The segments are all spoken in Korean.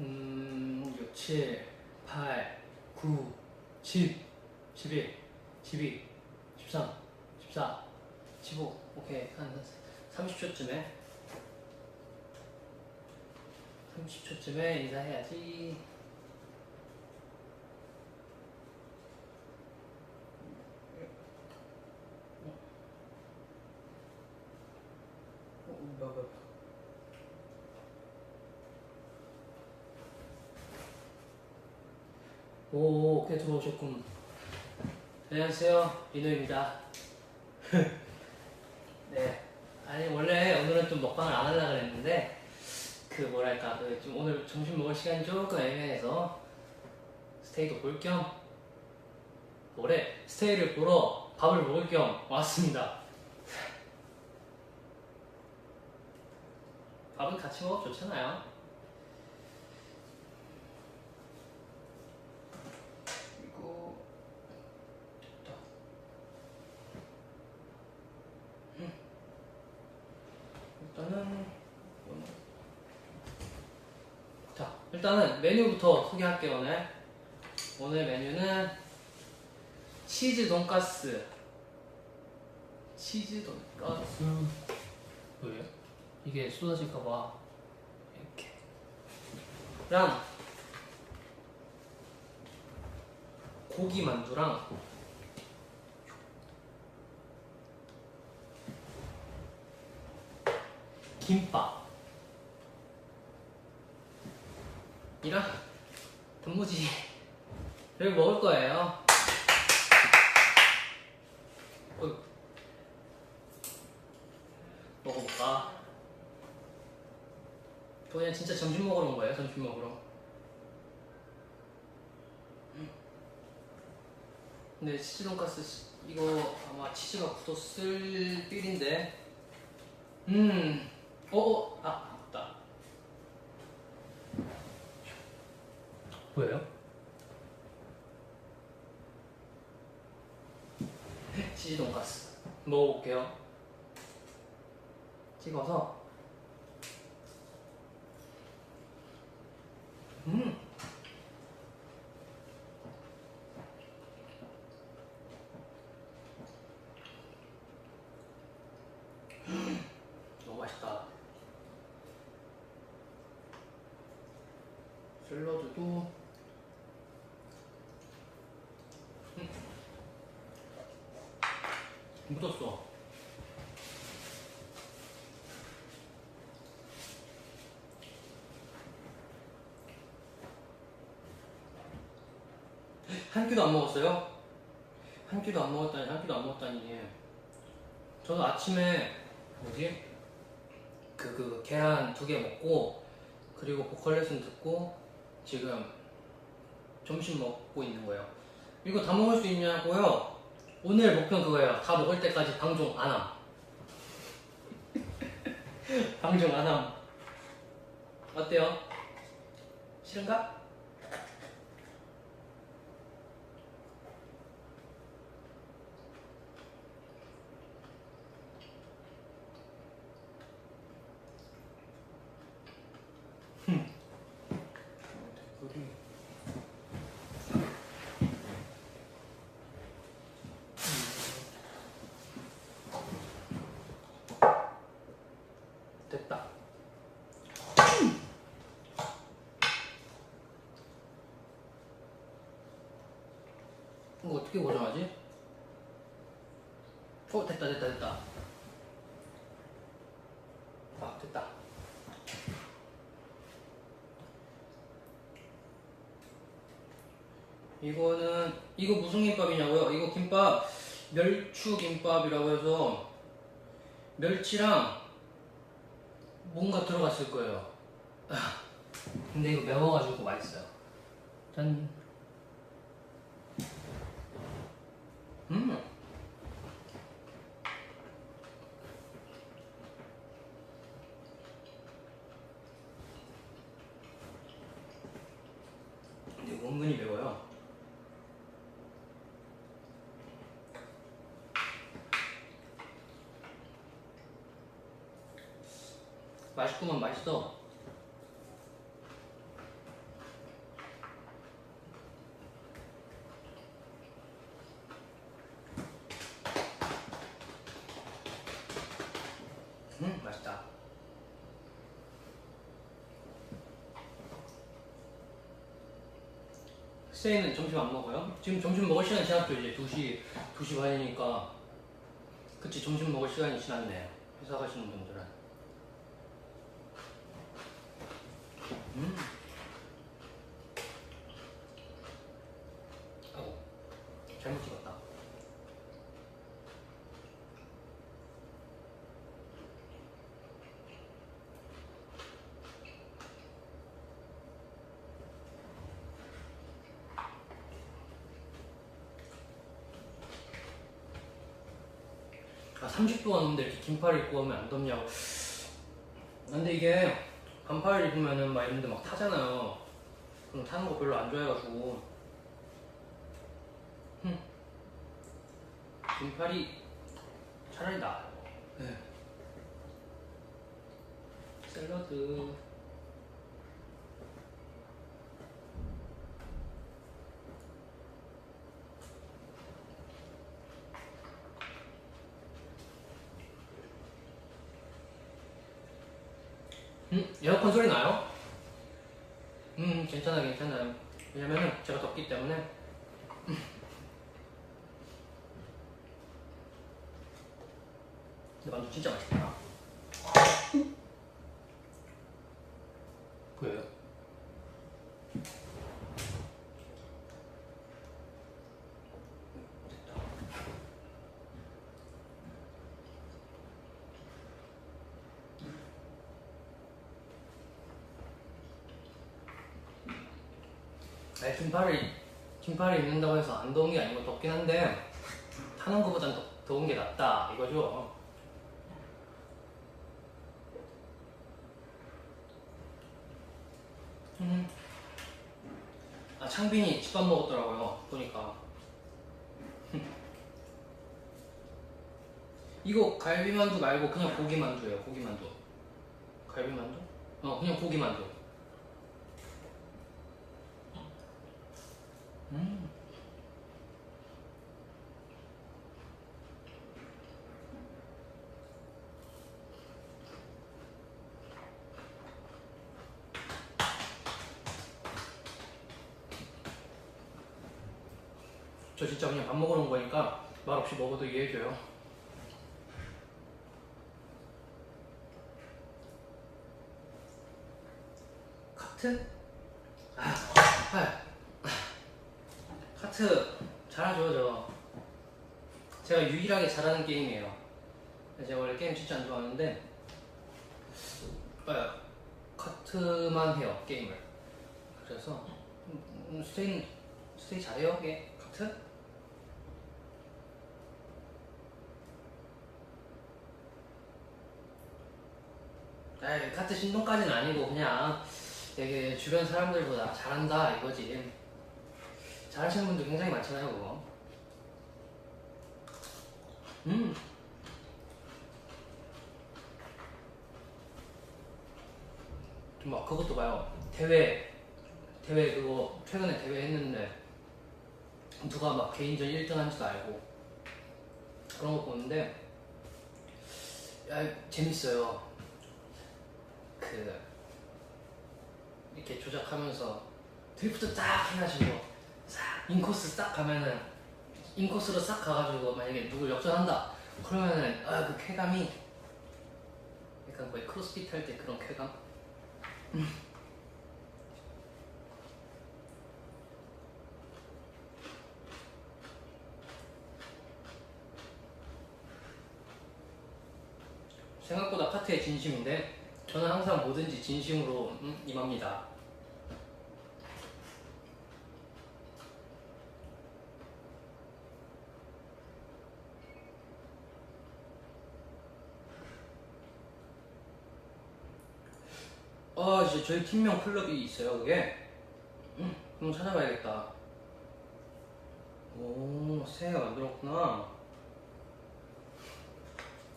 음, 6, 7, 8, 9, 10, 11, 12, 13, 14, 15. 오케이. 한 30초쯤에. 30초쯤에 인사해야지. 어, 뭐, 뭐. 오, 오케이 들어오셨군. 안녕하세요, 리노입니다. 네. 아니 원래 오늘은 좀 먹방을 안 하려고 그랬는데 그 뭐랄까 그 좀 오늘 점심 먹을 시간이 조금 애매해서 스테이도 볼 겸 올해 스테이를 보러 밥을 먹을 겸 왔습니다. 밥은 같이 먹어 좋잖아요. 그리고 됐다. 음. 일단은 이거는 자 일단은 메뉴부터 소개할게요 오늘. 오늘 메뉴는 치즈 돈가스. 치즈 돈가스. 뭐예요? 이게 쏟아질까봐. 이렇게. 랑 고기 만두랑 김밥 이랑 단무지를 먹을 거예요. 어이. 먹어볼까? 저 그냥 진짜 점심 먹으러 온 거예요, 점심 먹으러. 음. 근데 치즈 돈가스 시- 이거 아마 치즈가 굳었을 필인데 음, 어, 어, 아, 뭐예요? 치즈 돈가스 먹어볼게요. 찍어서 음. 너무 맛있다. 샐러드도 음. 묻었어. 한 끼도 안 먹었어요? 한 끼도 안 먹었다니, 한 끼도 안 먹었다니. 저도 아침에 뭐지? 그, 그 계란 두 개 먹고 그리고 보컬 레슨 듣고 지금 점심 먹고 있는 거예요. 이거 다 먹을 수 있냐고요? 오늘 목표는 그거예요. 다 먹을 때까지 방종 안 함. 방종 안 함. 어때요? 싫은가? 어떻게 고정하지? 어 됐다 됐다 됐다. 아 됐다. 이거는 이거 무슨 김밥이냐고요? 이거 김밥 멸추 김밥이라고 해서 멸치랑 뭔가 들어갔을 거예요. 아, 근데 이거 매워가지고 맛있어요. 짠. 음. 근데 이거 은근히 매워요. 맛있구만 맛있어. 스테이는 점심 안 먹어요? 지금 점심 먹을 시간이 지났죠 이제 2시 2시 반이니까. 그치 점심 먹을 시간이 지났네. 회사 가시는 분들은. 음 아이고 잘못 찍었다 아 30도 왔는데 이렇게 긴팔 입고 오면 안 덥냐고. 근데 이게 반팔 입으면은 막 이런데 막 타잖아요. 그럼 타는 거 별로 안 좋아해가지고. 흠. 긴팔이 차라리 나아요 네. 샐러드 음, 에어컨 소리 나요? 음, 괜찮아요, 괜찮아요. 왜냐면은 제가 덥기 때문에. 음. 근데 만두 진짜 맛있다. 보여요? 됐다. 아니, 긴팔을, 긴팔을 입는다고 해서 안 더운 게 아니고 덥긴 한데, 타는 것보단 더, 더운 게 낫다, 이거죠. 음. 아, 창빈이 집밥 먹었더라고요, 보니까. 이거 갈비만두 말고 그냥 고기만두예요, 고기만두. 갈비만두? 어, 그냥 고기만두. 음. 저 진짜 그냥 밥 먹으러 온 거니까 말 없이 먹어도 이해해줘요. 카트? 아, 아, 카트 잘하죠 저. 제가 유일하게 잘하는 게임이에요. 제가 원래 게임 진짜 안 좋아하는데 아, 카트만 해요 게임을. 그래서 음, 스테이 스테이 잘해요 게 카트? 에이, 카트 신동까지는 아니고 그냥 되게 주변 사람들보다 잘한다 이거지. 잘 하시는 분들 굉장히 많잖아요 그거. 음. 막 그것도 봐요. 대회 대회 그거 최근에 대회 했는데 누가 막 개인전 1등 한지도 알고 그런 거 보는데 야 재밌어요. 그 이렇게 조작하면서 드리프트 딱 해가지고 싹 인코스 딱 가면은 인코스로 싹 가가지고 만약에 누굴 역전한다 그러면은 아 그 쾌감이 약간 거의 크로스핏 할 때 그런 쾌감 생각보다 카트에 진심인데 저는 항상 뭐든지 진심으로 음, 임합니다. 저희 팀명 클럽이 있어요, 그게. 음, 한번 찾아봐야겠다. 오, 새해가 만들었구나.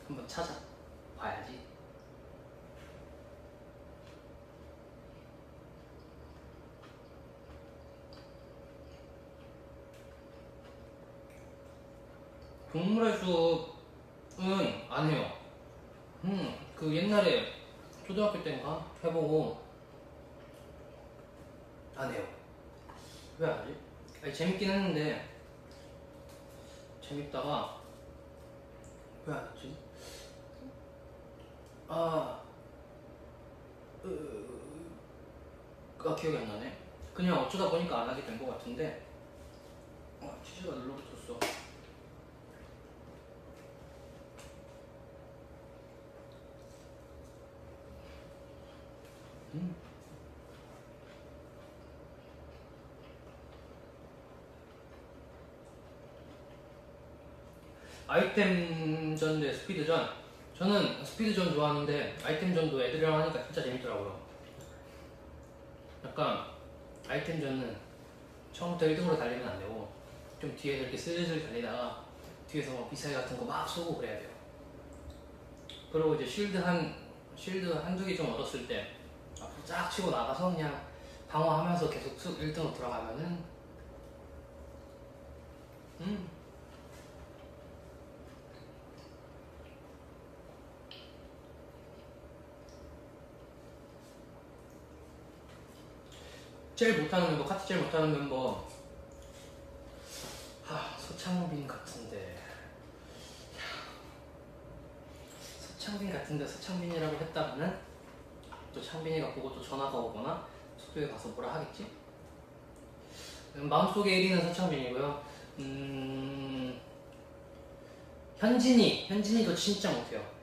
한번 찾아봐야지. 동물의 숲은 안 해요. 음, 그 옛날에 초등학교 때인가 해보고 안 해요. 왜 안 하지? 아니, 재밌긴 했는데 재밌다가 왜안 했지? 아, 으, 아 기억이 안 나네. 그냥 어쩌다 보니까 안 하게 된 것 같은데 아, 치즈가 눌러붙었어. 음. 아이템 전 대 스피드전. 저는 스피드전 좋아하는데 아이템 전도 애들이랑 하니까 진짜 재밌더라고요. 약간 아이템 전은 처음부터 1등으로 달리면 안 되고 좀 뒤에 이렇게 슬슬 달리다가 뒤에서 뭐 미사일 같은 거 막 쏘고 그래야 돼요. 그리고 이제 쉴드 한 쉴드 한두 개 좀 얻었을 때 앞으로 쫙 치고 나가서 그냥 방어하면서 계속 쑥 1등으로 돌아가면은 음 제일 못하는 멤버, 카트 제일 못하는 멤버. 하, 서창빈 같은데. 서창빈 같은데 서창빈이라고 했다가는 또 창빈이가 보고 또 전화가 오거나 숙소에 가서 뭐라 하겠지? 음, 마음속에 1위는 서창빈이고요. 음, 현진이, 현진이도 진짜 못해요.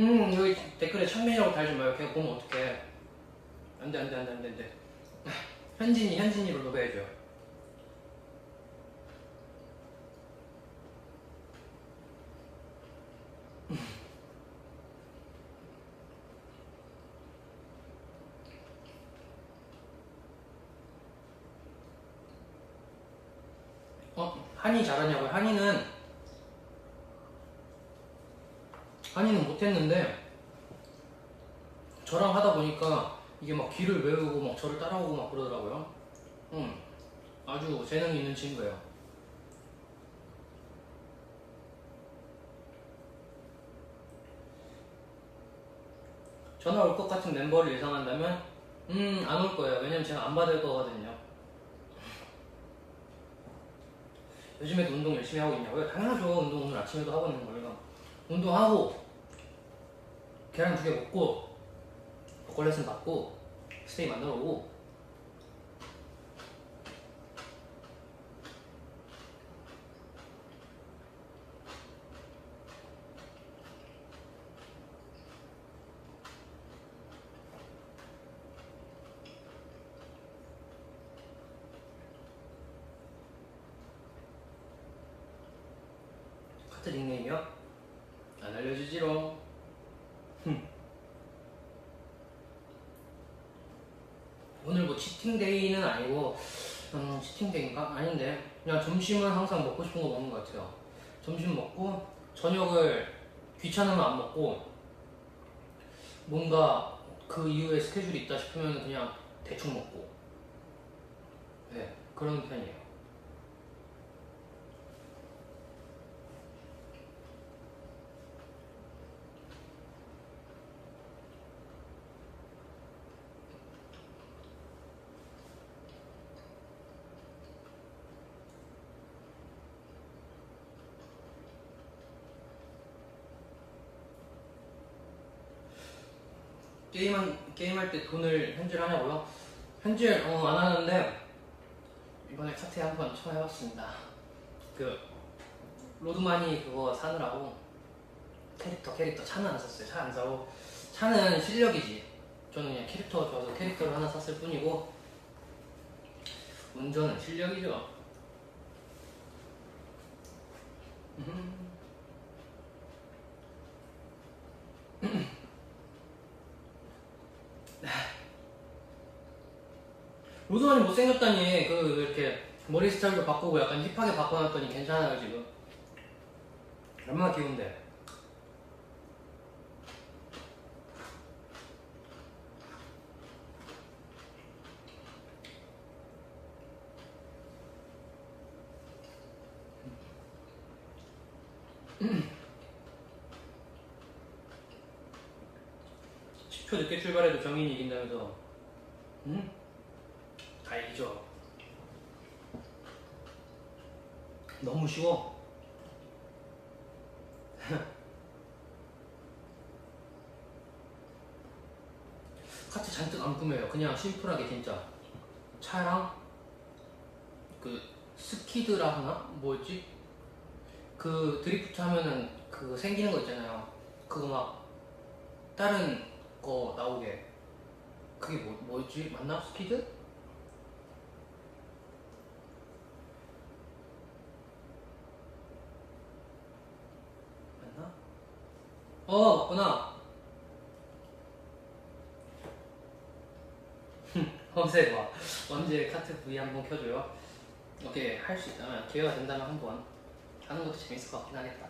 음 여기 댓글에 창민이라고 달지 마요 걔가 보면 어떡해 안돼 안돼 안돼 안돼 안돼 현진이 현진이로 노래해줘요 어? 한이 잘하냐고요? 한이는 한이는 못했는데 저랑 하다 보니까 이게 막 귀를 외우고 막 저를 따라오고 막 그러더라고요. 음, 아주 재능이 있는 친구예요. 전화 올 것 같은 멤버를 예상한다면 음, 안 올 거예요. 왜냐면 제가 안 받을 거거든요. 요즘에도 운동 열심히 하고 있냐고요? 당연하죠. 운동 오늘 아침에도 하고 있는 거예요. 운동하고 계란 두 개 먹고 보컬 레슨 받고 스테이 만들어 오고 카트 닉네임이요? 안 알려주지롱 흠. 오늘 뭐 치팅데이는 아니고 음, 치팅데이인가? 아닌데 그냥 점심은 항상 먹고 싶은 거 먹는 것 같아요. 점심 먹고 저녁을 귀찮으면 안 먹고 뭔가 그 이후에 스케줄이 있다 싶으면 그냥 대충 먹고. 네 그런 편이에요 게임한 게임할 때 돈을 현질하냐고요? 현질 어, 안 하는데 이번에 카트에 한번 쳐해봤습니다. 그 로드마니 그거 사느라고 캐릭터 캐릭터 차는 안 샀어요. 차 안 사고 차는 실력이지. 저는 그냥 캐릭터가 좋아서 캐릭터를 하나 샀을 뿐이고 운전은 실력이죠. 로드만이 못생겼다니 그 이렇게 머리 스타일도 바꾸고 약간 힙하게 바꿔놨더니 괜찮아요 지금. 얼마나 귀여운데. 10초 늦게 출발해도 정인이 이긴다면서. 응? 다 이기죠 너무 쉬워 카트 잔뜩 안 꾸며요 그냥 심플하게 진짜 차랑 그 스키드라 하나? 뭐였지? 그 드리프트 하면은 그 생기는 거 있잖아요 그거 막 다른 거 나오게 그게 뭐, 뭐였지? 맞나? 스키드? 맞나? 어 맞구나 허세 봐 언제 카트 V 한번 켜줘요? 오케이 할 수 있다면 기회가 된다면 한번 하는 것도 재밌을 것 같긴 하겠다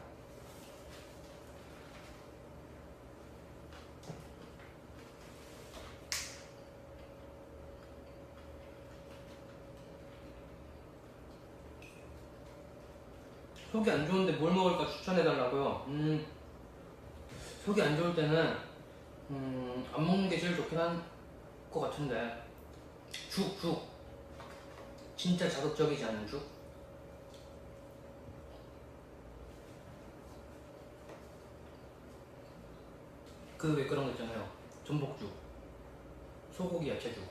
속이 안 좋은데 뭘 먹을까 추천해달라고요? 음, 속이 안 좋을 때는 음, 안 먹는 게 제일 좋긴 한 것 같은데. 죽, 죽. 진짜 자극적이지 않은 죽? 그 왜 그런 거 있잖아요. 전복죽. 소고기 야채죽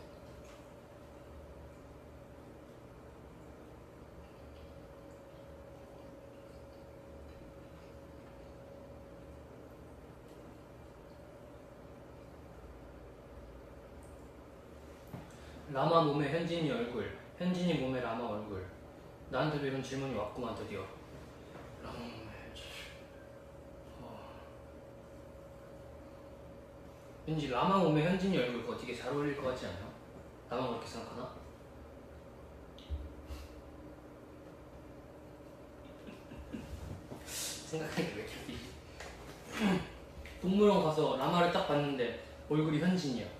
라마 몸에 현진이 얼굴, 현진이 몸에 라마 얼굴. 나한테도 이런 질문이 왔구만 드디어. 라마 몸에. 어. 왠지 라마 몸에 현진이 얼굴 그거 되게 잘 어울릴 것 같지 않아요? 라마 그렇게 생각하나? 생각하니까 왜 이렇게? 동물원 가서 라마를 딱 봤는데 얼굴이 현진이야.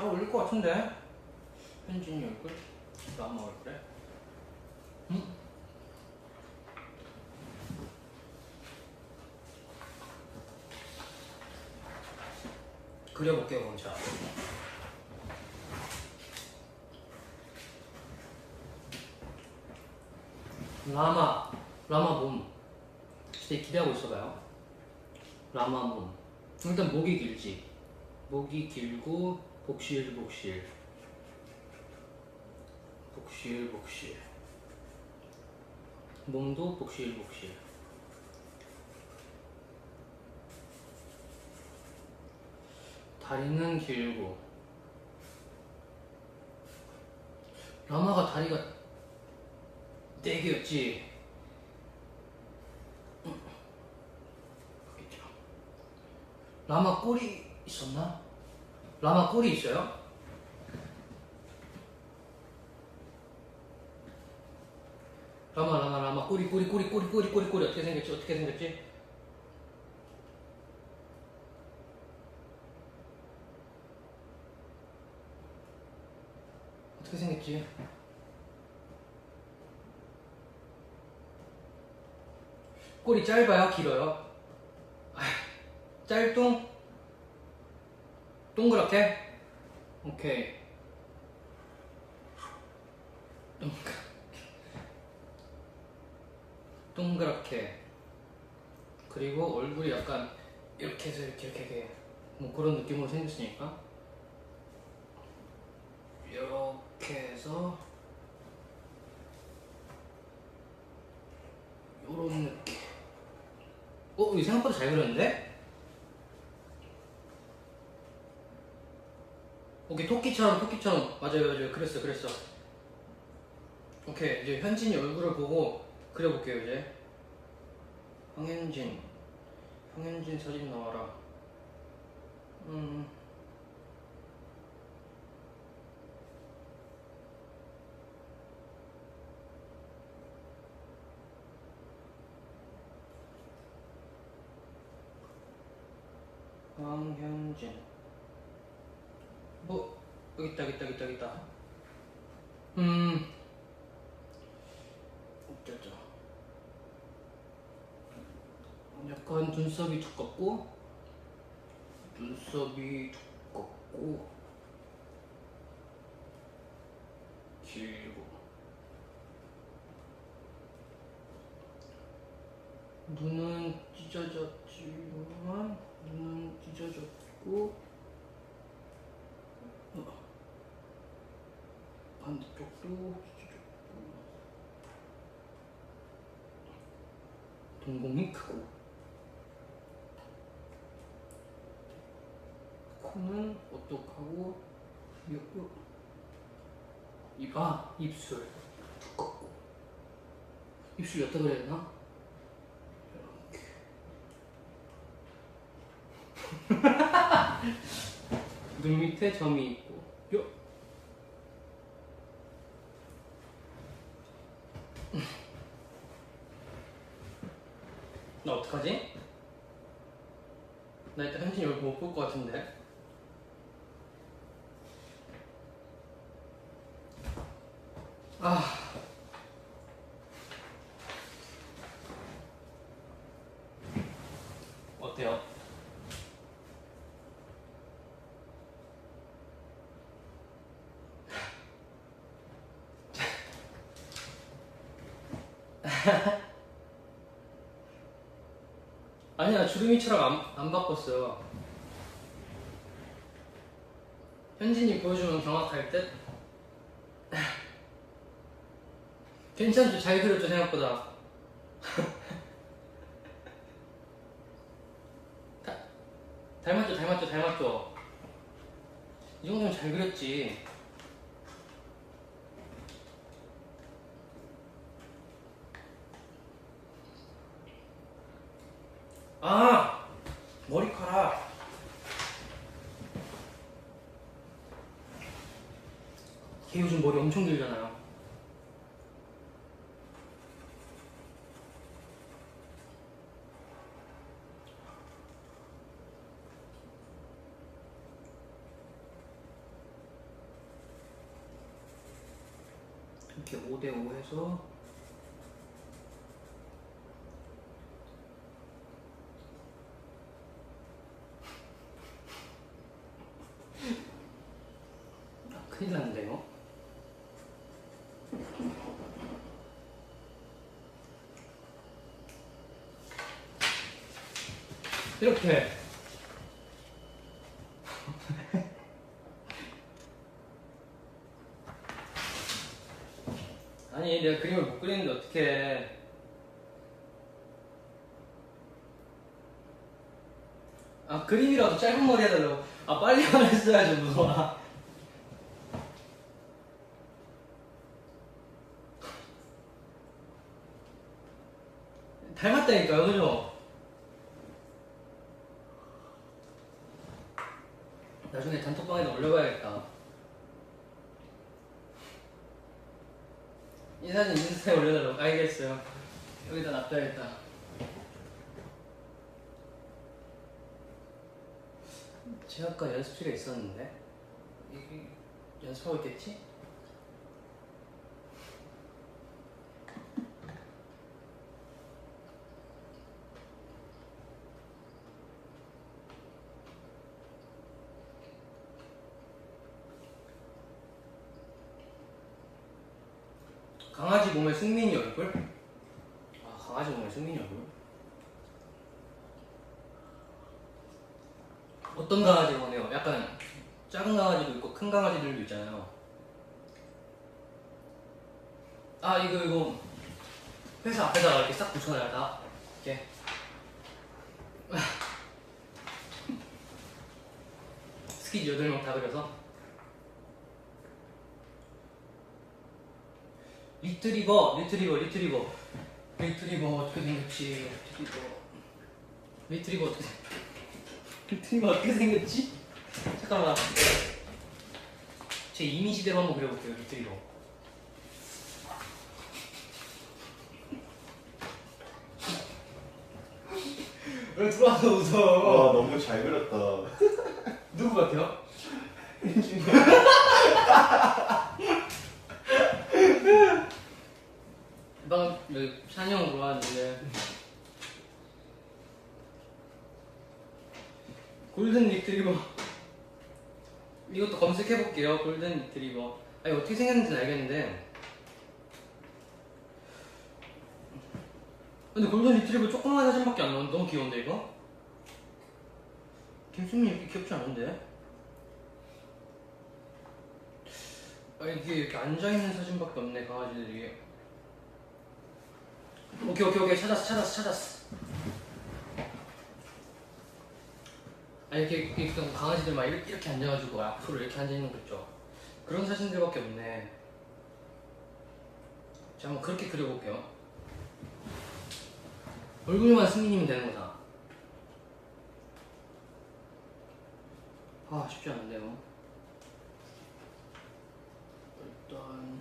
잘 어울릴 것 같은데? 현진이 얼굴? 라마 얼굴에? 응? 그려볼게요 자 라마 라마 몸 되게 기대하고 있어봐요 라마 몸 일단 목이 길지 목이 길고 복실 복실 복실 복실 몸도 복실 복실 다리는 길고 라마가 다리가 네 개였지 음. 있죠. 라마 꼬리 있었나? 라마 꼬리 있어요? 라마 라마 라마 꼬리 꼬리 꼬리 꼬리 꼬리 꼬리 꼬리 어떻게 생겼지? 어떻게 생겼지? 어떻게 생겼지? 꼬리 짧아요? 길어요? 아, 짧뚱? 동그랗게? 오케이. 동그랗게. 그리고 얼굴이 약간 이렇게 해서 이렇게 이렇게, 이렇게 뭐 그런 느낌으로 생겼으니까 이렇게 해서 요런 느낌. 어? 이 생각보다 잘 그렸는데? 오케이 토끼처럼 토끼처럼. 맞아요 맞아요. 그랬어 그랬어. 오케이 이제 현진이 얼굴을 보고 그려볼게요 이제. 황현진. 황현진 사진 나와라. 음. 황현진. 뭐 여기 있다 여기 있다 여기 있다 여기 있다. 음. 어쩌죠. 약간 눈썹이 두껍고 눈썹이 두껍고 길고. 눈은 찢어졌지만 눈은 찢어졌고 어, 찢어졌고 동공이 크고 코는 오똑하고 아 입술 두껍고 입술 옅다 그래야 되나? 눈 밑에 점이 있고 요. 나 어떡하지? 나 볼것 같은데? 아. 어때요? 아니야 주름이처럼 안, 안 바꿨어요 현진이 보여주면 경악할 듯? 괜찮죠? 잘 그렸죠 생각보다 다- 닮았죠 닮았죠 닮았죠 이 정도면 잘 그렸지 아 머리카락 걔 요즘 머리 엄청 길잖아요 이렇게 5대5 해서 아, 큰일 났는데요? 이렇게 아니 내가 그림을 못 그리는데 어떻게 아 그림이라도 짧은 머리 해달라고. 아 빨리 말했어야지 무서워. 닮았다니까요 그죠? 나중에 단톡방에다 올려봐야겠다 이 사진 인스타에 올려달라고 알겠어요 여기다 놔둬야겠다 연습실에 있었는데 이게 연습하고 있겠지? 강아지 몸에 승민이 얼굴? 아 강아지 몸에 승민이 얼굴? 어떤 강아지 원해요? 약간 작은 강아지도 있고 큰 강아지들도 있잖아요 아 이거 이거 회사 앞에다가 이렇게 싹 붙여놔야 다 이렇게 스키즈 8명 다 그려서 리트리버, 리트리버, 리트리버. 리트리버 어떻게 생겼지? 리트리버. 리트리버 어떻게 생 리트리버 어떻게 생겼지? 잠깐만. 제 이미지대로 한번 그려볼게요, 리트리버. 왜 들어와서 와 웃어? 너무 잘 그렸다. 누구 같아요? 방 여기 찬이 형 들어왔는데 골든 리트리버 이것도 검색 해 볼게요. 골든 리트리버. 아니 어떻게 생겼는지는 알겠는데. 근데 골든 리트리버 조그만 사진밖에 안 나오는데 너무 귀여운데 이거? 김승민 이렇게 귀엽지 않은데? 아 이게 이렇게 앉아있는 사진밖에 없네 강아지들이 오케이 오케이 오케이 찾았어 찾았어 찾았어 아 이렇게, 이렇게 있던 강아지들 막 이렇게, 이렇게 앉아가지고 앞으로 이렇게 앉아있는 거 있죠? 그런 사진들밖에 없네. 자 한번 그렇게 그려볼게요. 얼굴만 승민이면 되는 거다. 아 쉽지 않은데요? 일단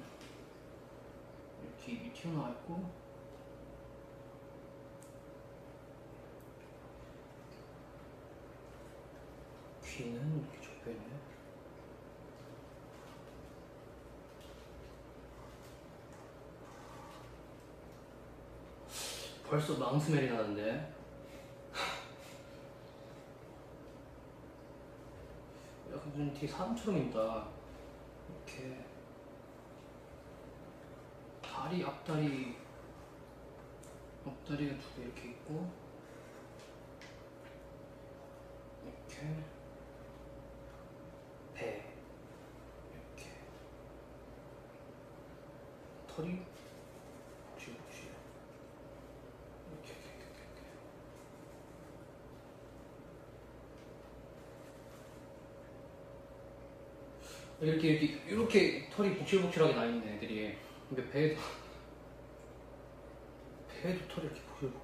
이렇게 입이 튀어나와 있고 귀는 이렇게 접혀 있네. 벌써 망스멜이 나는데. 약간 좀 되게 사람처럼 있다. 이렇게 다리 앞다리 앞다리가 두 개 이렇게 있고 이렇게 배 이렇게 털이 쥐붙이 이렇게 이렇게 이렇게 이렇게. 이렇게 이렇게 이렇게 털이 복실복실하게 나 있는 애들이 근데 배에도 배에도 털이 이렇게 복실복.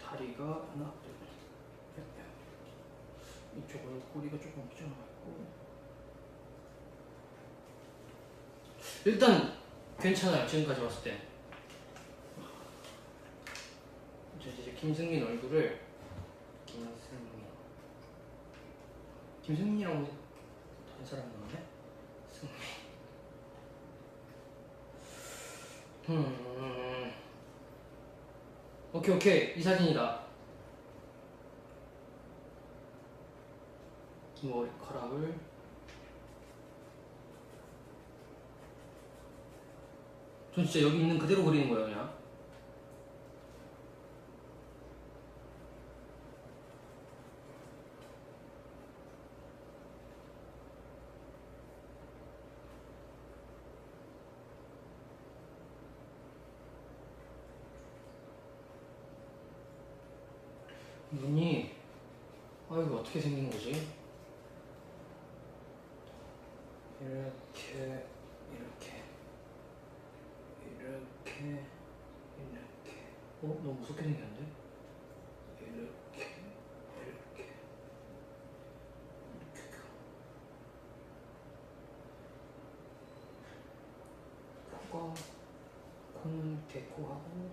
다리가 하나 이쪽은 꼬리가 조금 튀어나와 있고 일단 괜찮아요 지금까지 봤을 때. 이제 김승민 얼굴을 김승민. 김승민이랑 다른 사람 나오네? 승민. 음. 오케이 오케이. 이 사진이다. 머리카락을 전 진짜 여기 있는 그대로 그리는 거예요 그냥 눈이 아 이거 어떻게 생긴 거지? 이렇게 이렇게 이렇게 이렇게 어? 너무 무섭게 생겼는데? 이렇게 이렇게 이렇게 코가 개코하고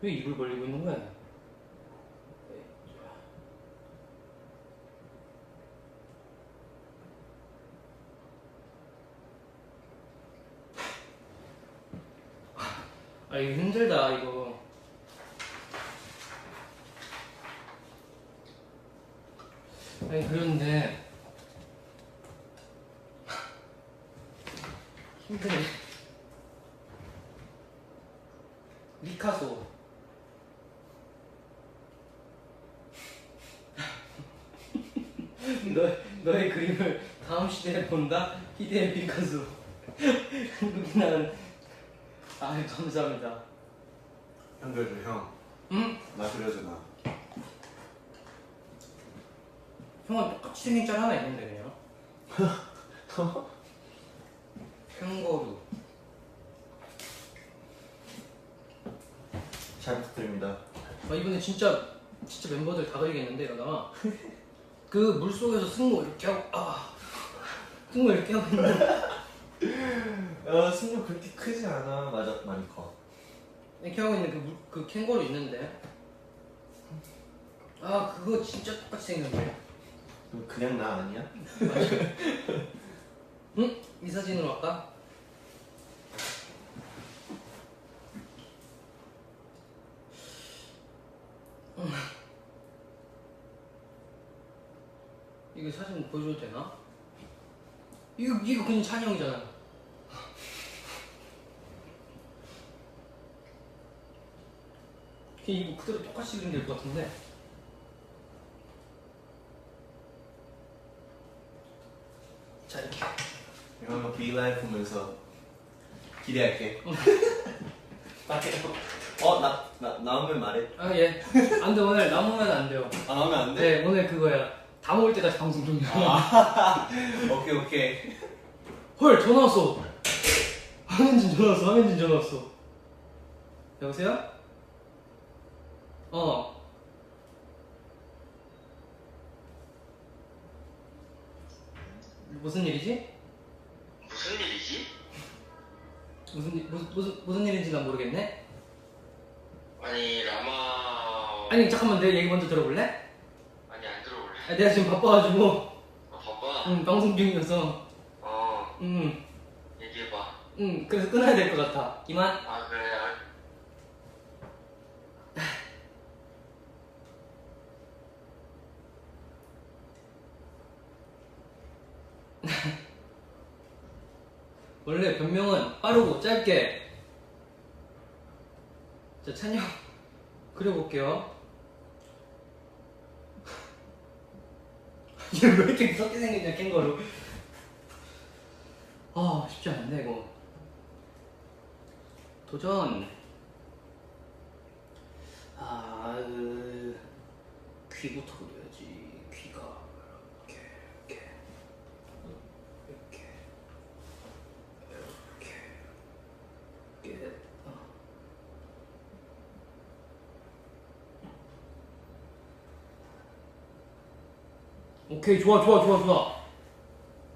왜 입을 벌리고 있는 거야? 아 이거 힘들다 이거 아니 그런데 힘드네 미카소 너, 너의 그림을 다음 시대에 본다? 희대의 피카소 한국인은 아 감사합니다 형 그려줘 형. 응? 나 그려줘 나. 형은 똑같이 생긴 짤 하나 있는데 그냥 캥거루 잘 부탁드립니다. 아 이번에 진짜 진짜 멤버들 다 그리겠는데 이러다가 그 물속에서 승모 이렇게 하고 아 하고 있는 야 승료 그렇게 크지 않아. 맞아 많이 커. 이렇게 하고 있는 그, 물- 그 캥거루 있는데 아 그거 진짜 똑같이 생겼네 그럼 그냥 나 아니야? 응? 이 사진으로 할까? 음. 이거 사진 보여줘도 되나? 이거 이거 그냥 찬영이잖아. 그냥 이거 그대로 똑같이 그리면 될 것 같은데. 자 이렇게. 이거 비라이프 보면서 기대할게. 어, 나, 나, 나오면 말해. 아 예. 안 돼 오늘 남으면 안 돼요. 아, 나오면 안 돼? 네 오늘 그거야. 다 먹을 때까지 방송 종료. 오케이, 오케이. 헐 전화 왔어. 화면진 전화 왔어. 화면진 전화 왔어. 여보세요? 어. 무슨 일이지? 무슨 일이지? 무슨 일- 무슨 무슨 무슨 일인지 난 모르겠네. 아니 라마 아니 잠깐만 내 얘기 먼저 들어볼래? 아, 내가 지금 바빠가지고. 아, 바빠? 응, 방송 중이어서. 어. 응, 얘기해봐. 응 그래서 끊어야 될 것 같아. 이만. 아 그래. 아, 원래 변명은 빠르고 짧게. 자, 찬영. 그려볼게요. 이게 왜 이렇게 무섭게 생겼냐, 캥거루. 아, 쉽지 않네, 이거. 도전. 아, 으, 귀부터 그려야지. 귀가 이렇게, 이렇게, 이렇게. 이렇게 이렇게 어. 오케이 좋아 좋아 좋아 좋아.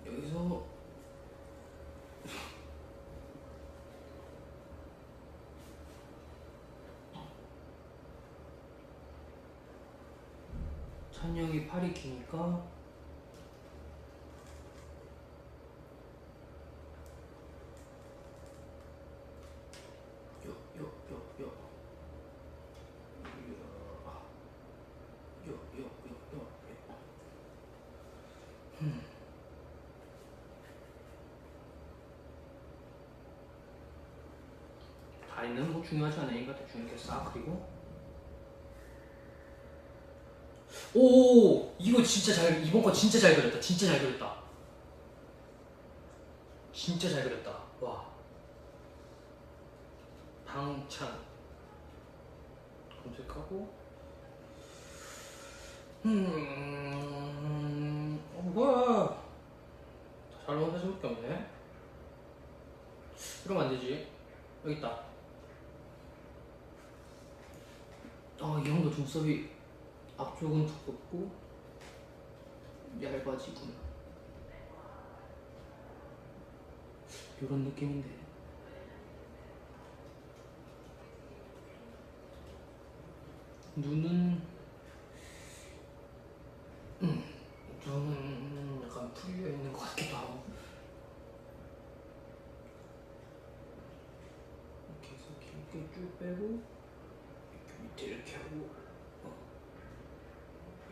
여기서. 찬영이 팔이 기니까 요, 요, 요, 요. 요, 요, 요, 요, 요. 음. 다리는 뭐 중요하지 않으니까 대충 이렇게 싹 그리고? 오 이거 진짜 잘 이번 거 진짜 잘 그렸다. 진짜 잘 그렸다. 진짜 잘 그렸다 와 방찬 검색하고 음 어, 뭐야 잘 나온 사진밖에 없네 이러면 안 되지 여기 있다 눈썹이 앞쪽은 두껍고 얇아지구나. 이런 느낌인데. 눈은 음, 눈은 약간 풀려 있는 것 같기도 하고 이렇게 해서 길게 쭉 빼고 이렇게 밑에 이렇게 하고 어.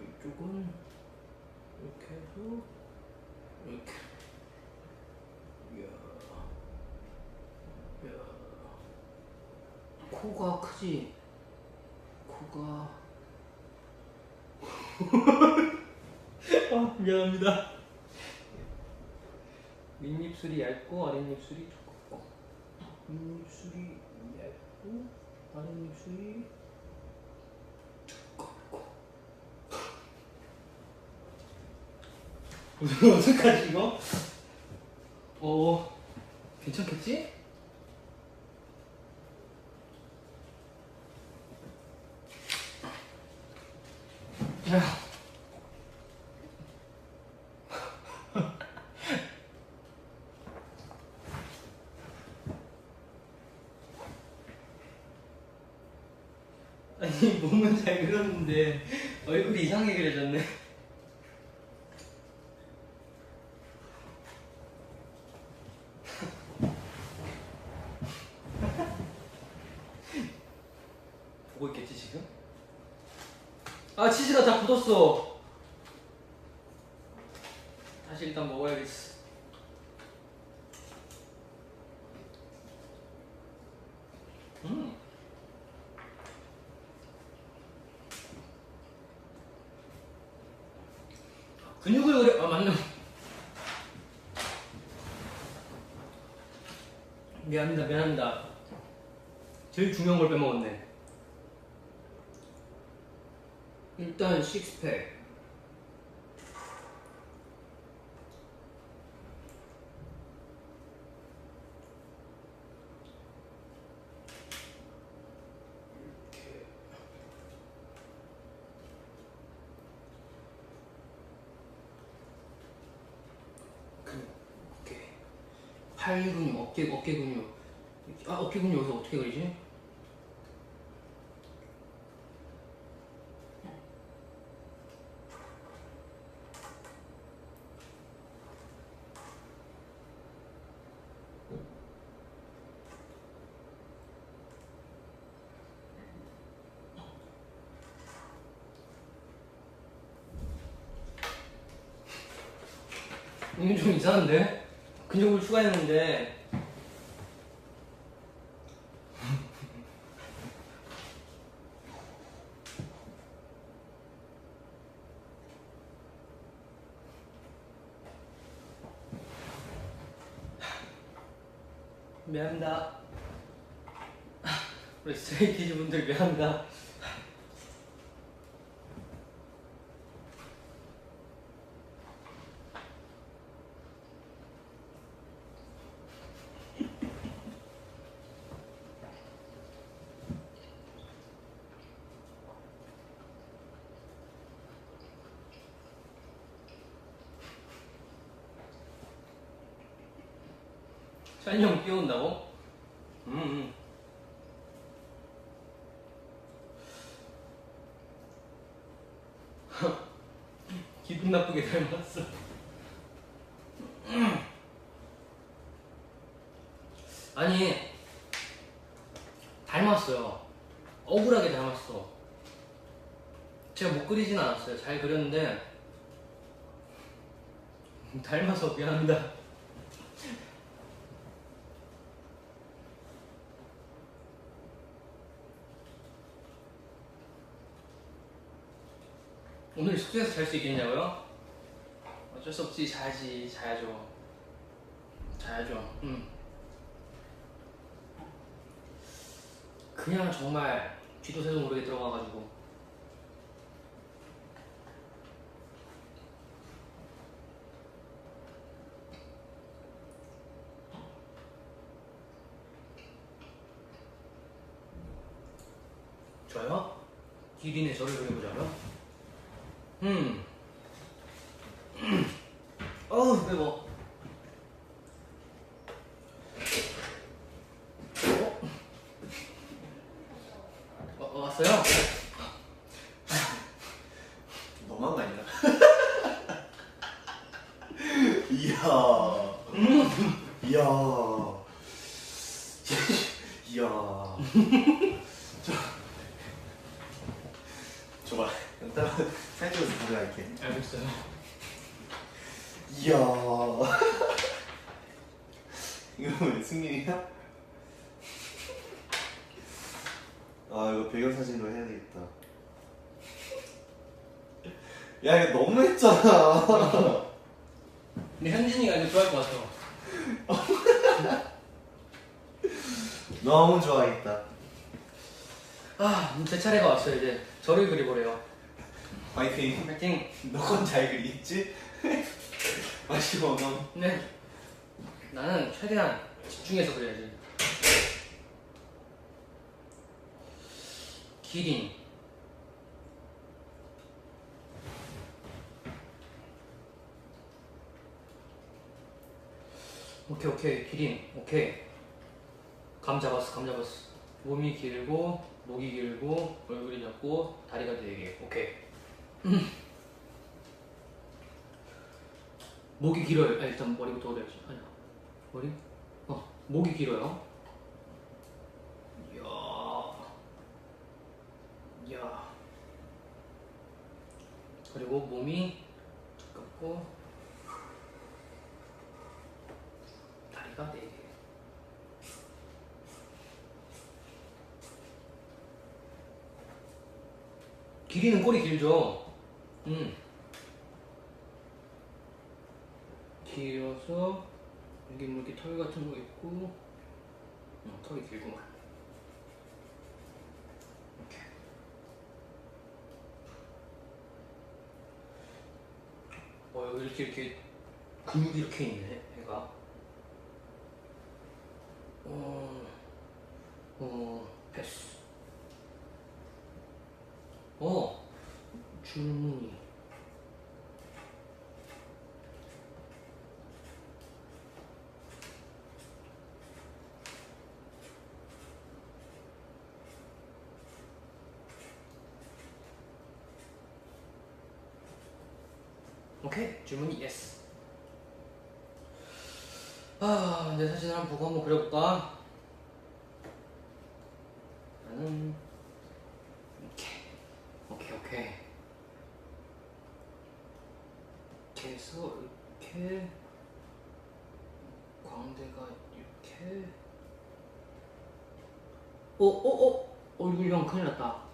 이쪽은 이렇게 해서 이렇게 이야 이야 코가 크지? 코가. 아 미안합니다. 윗입술이 얇고 아랫입술이 두껍고. 윗입술이 얇고 아랫입술이 두껍고. 어떡하지 이거? 어 괜찮겠지? 아니 몸은 잘 그렸는데 얼굴이 이상하게 그려졌네. 미안합니다. 제일 중요한 걸 빼먹었네. 일단 식스팩. 이렇게. 근육, 어깨, 팔 근육, 어깨, 어깨 근육. 아, 어깨 근육 여기서 어떻게 그리지? 이게 좀 이상한데? 근육을 추가했는데 미안합니다 우리 스트레이키즈 분들 미안합니다 찬이 형 끼워온다고? 음, 음. 기분 나쁘게 닮았어. 음. 아니, 닮았어요. 억울하게 닮았어. 제가 못 그리진 않았어요. 잘 그렸는데, 닮아서 미안합니다. 오늘 숙소에서 잘 수 있겠냐고요? 어쩔 수 없지 자야지 자야죠 자야죠 음. 그냥 정말 쥐도 새도 모르게 들어가가지고 저요? 기린의 저를 그려보자고요? 음. 어우, 매워. 어? 어, 왔어요? 너무한 거 아니야? 이야. 이야. 이야. 저. 줘봐. 따라 사진 찍어서 가져갈게. 알겠어요. 이야. 이거 왜 승민이야? 아 이거 배경 사진으로 해야 되겠다. 야 이거 너무 했잖아. 근데 현진이가 이거 좋아할 것 같아. 너무 좋아했다. 아, 제 차례가 왔어요, 이제. 저를 그려보래요. 파이팅. 파이팅! 너건 잘 그리겠지? 맛있게 먹어. 네. 나는 최대한 집중해서 그려야지. 기린. 오케이, 오케이. 기린. 오케이. 감 잡았어, 감 잡았어. 몸이 길고, 목이 길고 얼굴이 작고 다리가 네 개. 오케이. 음. 목이 길어요. 아, 일단 머리부터 그려야지. 아니야. 머리? 어, 목이 길어요. 이야. 그리고 몸이 두껍고 다리가 네 개. 길이는 꼬리 길죠. 음. 길어서 여기 뭐 이렇게 털 같은 거 있고, 음, 털이 길구만. 이렇게. 어 여기 이렇게 이렇게 근육이 이렇게 있네, 얘가. 어, 어, 패스. 어, 줄무늬. 오케이, 줄무늬 yes. 아, 내 사진을 한번 보고 한번 그려볼까? 나는 이렇게. 오케이 오케이. 이렇게 해서 이렇게. 광대가 이렇게. 오 오 오 얼굴형 큰일 났다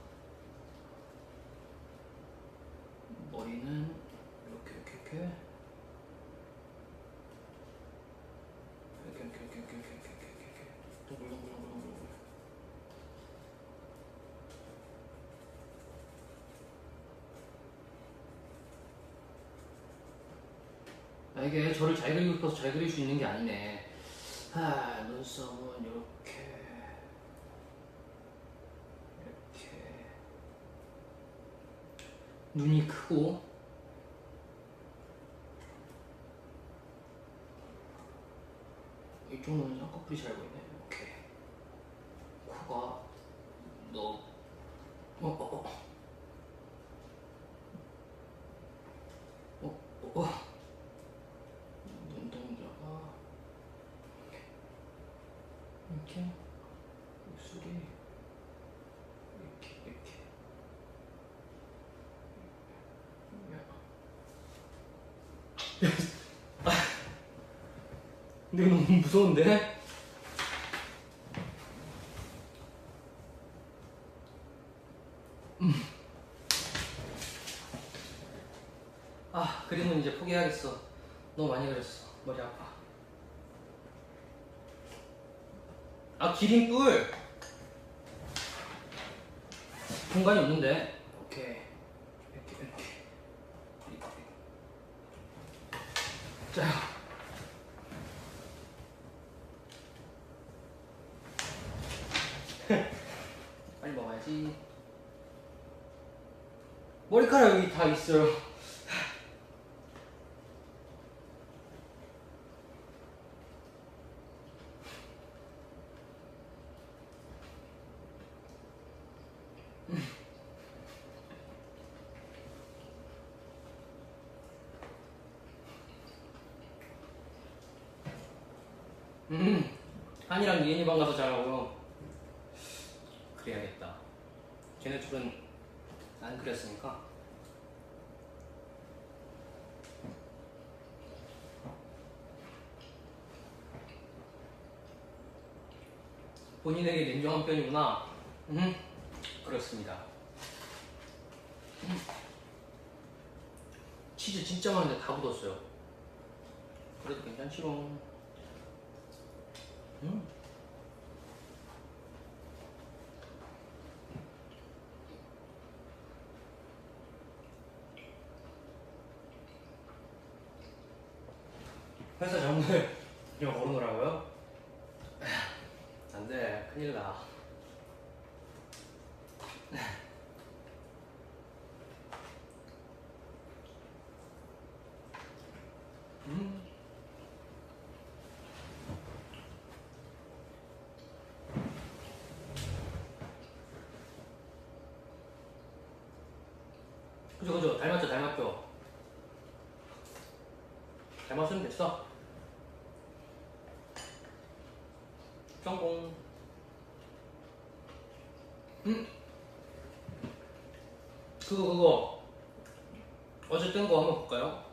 이게 저를 잘 그리고 싶어서 잘 그릴 수 있는 게 아니네. 아, 눈썹은 이렇게. 이렇게. 눈이 크고. 이쪽 눈은 쌍꺼풀이 잘 보이네. 이렇게. 코가 너. 어, 어, 어. 어, 어, 어. 눈동자가 이렇게 입술이 이렇게 이렇게 아, 근데 너무 무서운데? 음. 아 그림은 이제 포기해야겠어. 너무 많이 그렸어. 머리 아파. 아 기린 뿔! 공간이 없는데 오케이 이렇게 이렇게 이렇게 자 빨리 먹어야지 머리카락 여기 다 있어요 음, 이은이 방 가서 자라고요. 그래야겠다. 걔네 둘은 안 그랬으니까. 본인에게 냉정한 편이구나. 음, 그렇습니다. 음. 치즈 진짜 많은데 다 묻었어요. 그래도 괜찮지롱. 음. 회사 정글 이런 거 모르노라고요? 안돼. 큰일 나. 그죠 그죠. 닮았죠 닮았죠. 닮았으면 됐어. 그거 그거 어제 뜬 거 한번 볼까요?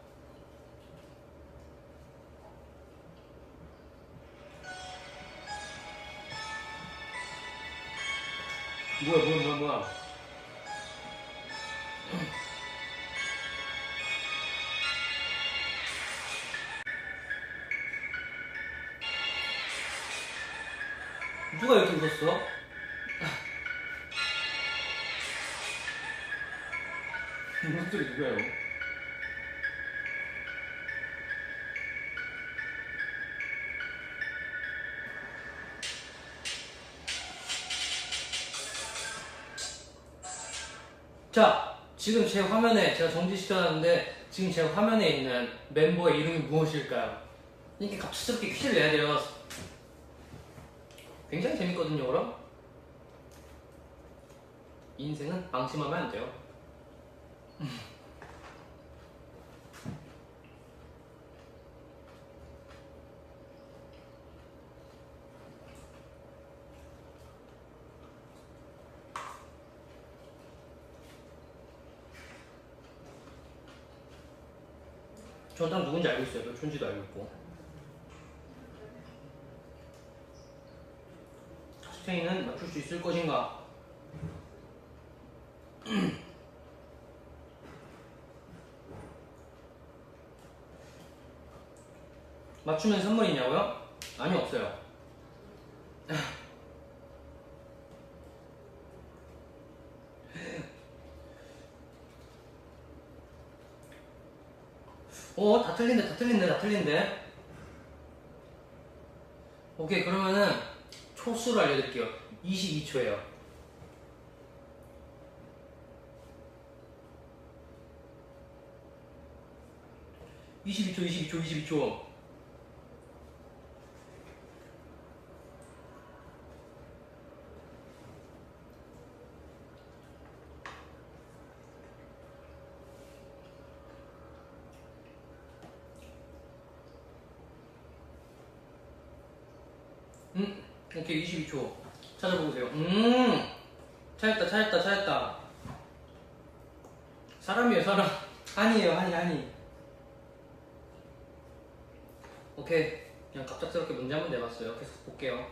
뭐야 뭐야 뭐야 뭐야 지금 제 화면에 제가 정지시켜놨는데 지금 제 화면에 있는 멤버의 이름이 무엇일까요? 이렇게 갑작스럽게 퀴즈를 내야 돼요. 굉장히 재밌거든요, 그럼? 인생은 방심하면 안 돼요. 전 딱 누군지 알고 있어요. 몇 촌지도 알고 있고. 스페인은 맞출 수 있을 것인가? 맞추면 선물이 있냐고요? 아니 없어요. 어, 다 틀린데, 다 틀린데, 다 틀린데. 오케이, 그러면은 초수를 알려드릴게요. 22초예요. (22초) (22초) (22초) 음, 오케이 22초 찾아보세요. 음, 찾았다, 찾았다. 사람이에요, 사람. 아니에요, 아니, 아니. 오케이, 그냥 갑작스럽게 문제 한번 내봤어요. 계속 볼게요.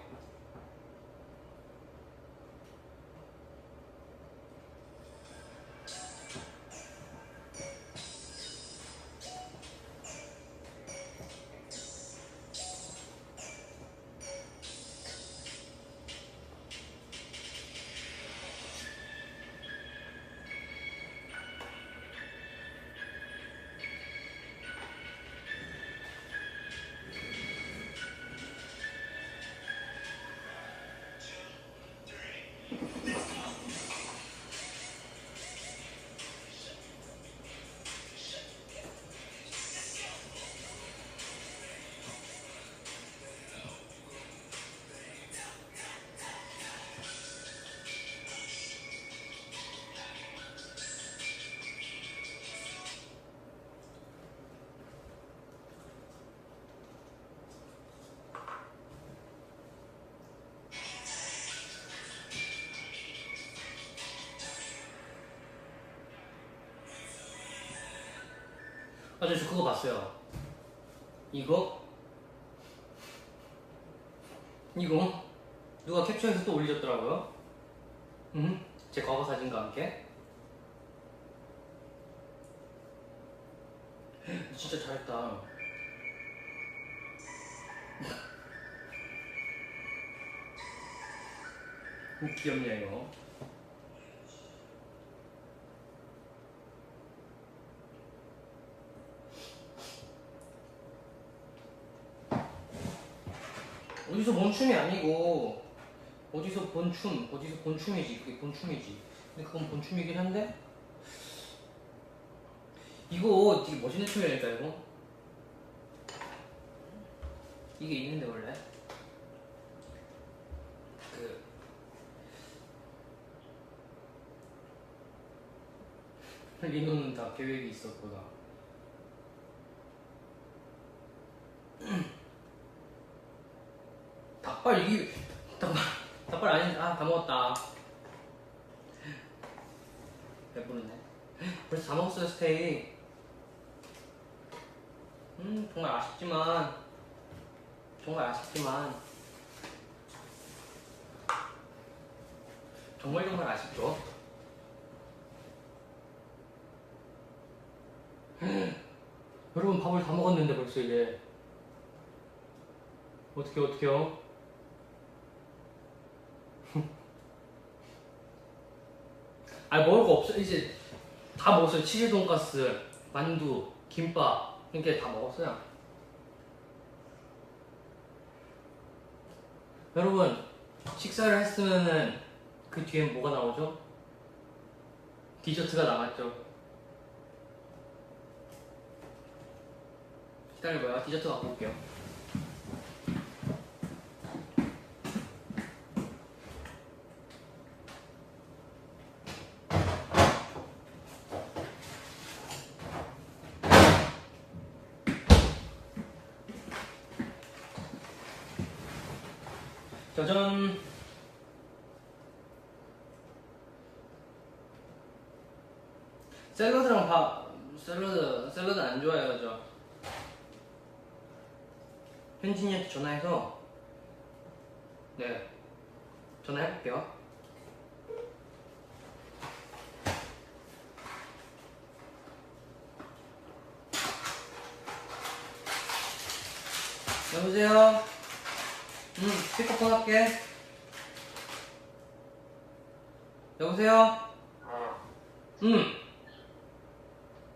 맞아요, 저 그거 봤어요. 이거? 이거? 누가 캡처해서 또 올리셨더라고요. 음, 제 과거 사진과 함께. 진짜 잘했다. 음, 귀엽네, 이거. 어디서 본 춤이 아니고 어디서 본 춤, 어디서 본 춤이지. 그게 본 춤이지. 근데 그건 본 춤이긴 한데 이거 되게 멋있는 춤이라니까 이거. 이게 있는데 원래 그 리노는 다 계획이 있었구나. 닭발 이게 닭발 닭발 아니 아다 먹었다. 배부르네. 벌써 다 먹었어요 스테이크. 음 정말 아쉽지만 정말 아쉽지만 정말 정말 아쉽죠. 여러분 밥을 다 먹었는데 벌써 이제 어떻게 어떻게요? 아 먹을 거 없어. 이제 다 먹었어요. 치즈 돈가스 만두 김밥. 이렇게 다 먹었어요. 여러분 식사를 했으면은 그 뒤엔 뭐가 나오죠? 디저트가 나갔죠. 기다려봐요. 디저트 갖고 올게요 짜잔 샐러드랑 밥 샐러드 샐러드 안 좋아해요 저 현진이한테 전화해서 네 전화해볼게요 응 스피커폰 할게 여보세요 어. 응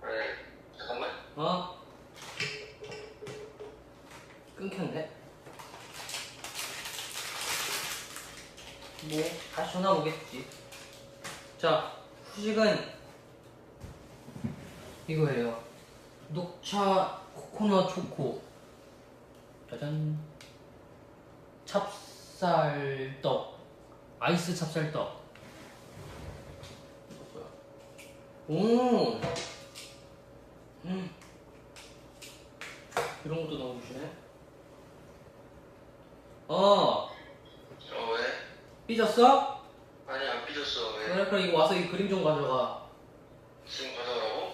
왜? 잠깐만. 어? 끊겼네. 뭐, 다시 전화 오겠지. 자, 후식은 이거예요. 녹차 코코넛 초코. 짜잔. 찹쌀떡. 아이스 찹쌀떡. 이거 뭐야? 오! 음. 이런 것도 넣어주시네. 어, 어, 왜? 삐졌어? 아니, 안 삐졌어. 왜? 그래, 그럼 이거 와서 이 그림 좀 가져가. 지금 가져가라고?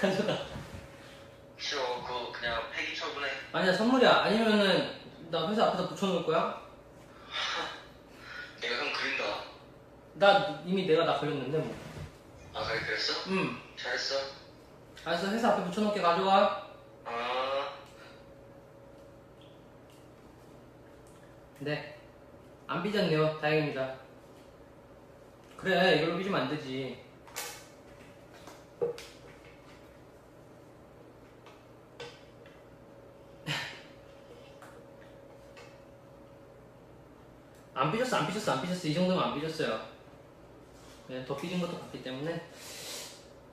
가져가. 싫어. 그거 그냥 폐기 처분해. 아니야, 선물이야. 아니면은, 나 회사 앞에다 붙여놓을 거야? 내가 형 그린다. 나, 이미 내가 나 걸렸는데, 뭐. 아, 그래, 그랬어? 음. 잘했어. 알았어, 회사 앞에 붙여놓을게 가져가. 아, 네. 안 삐졌네요. 다행입니다. 그래, 이걸로 삐지면 안 되지. 안 삐졌어, 안 삐졌어, 안 삐졌어. 이 정도면 안 삐졌어요. 네, 더 삐진 것도 같기 때문에.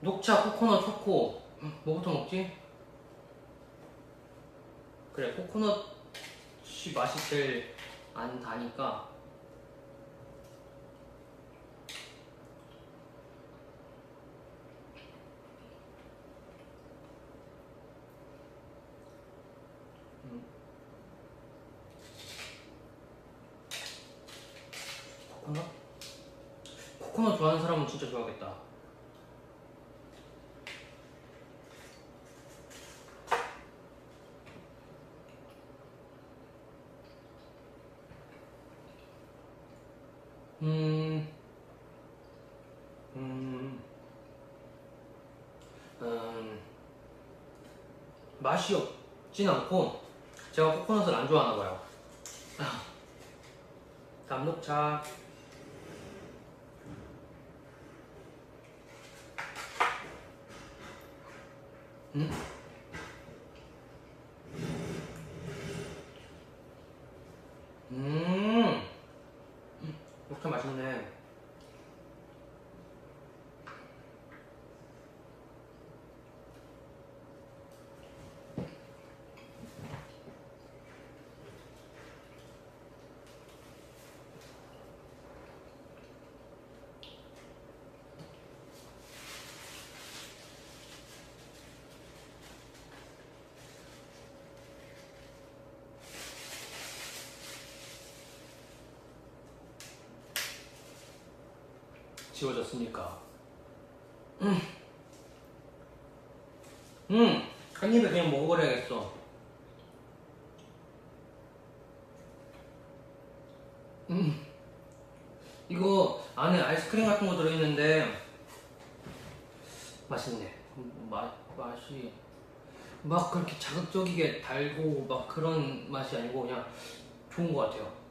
녹차, 코코넛, 초코. 음, 뭐부터 먹지? 그래, 코코넛이 맛이 제일 안 다니까. 코코넛 좋아하는 사람은 진짜 좋아하겠다. 음, 음, 음, 맛이 없진 않고 제가 코코넛을 안 좋아하나 봐요. 담녹차 음? 음, 녹차 맛있네. 지워졌습니까? 음, 음, 한 입에 그냥 먹어버려야겠어. 음, 이거 안에 아이스크림 같은 거 들어있는데 맛있네. 음, 맛 맛이 막 그렇게 자극적이게 달고 막 그런 맛이 아니고 그냥 좋은 것 같아요.